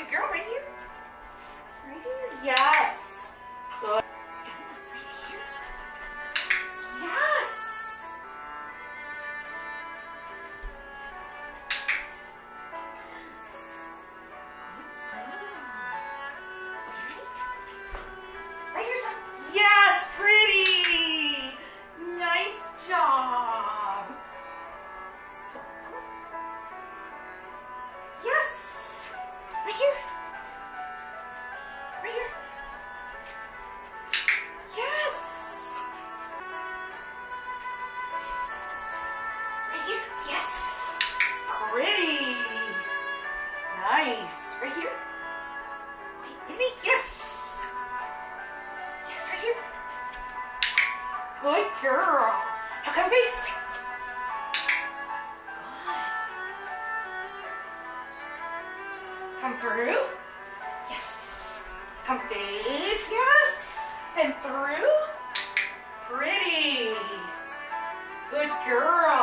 Good girl, right here. Nice. Right here. Wait, Amy. Yes. Yes, right here. Good girl. Now come face. Good. Come through. Yes. Come face. Yes. And through. Pretty. Good girl.